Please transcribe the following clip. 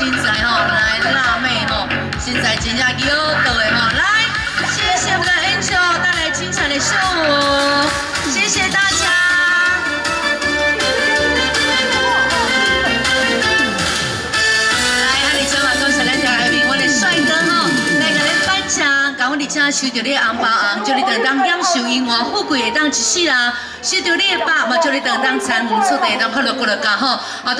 身材哈，来辣妹吼，身材真正几好睇的哈，来谢谢我们的 Angel 带来精彩的秀，谢谢大家。来，阿里车，来，我的帅哥，来给颁奖，你红包，红祝你当当奖，收银花富贵会当一世人，收着你的爸嘛，祝你当当财务，出得当快乐乐，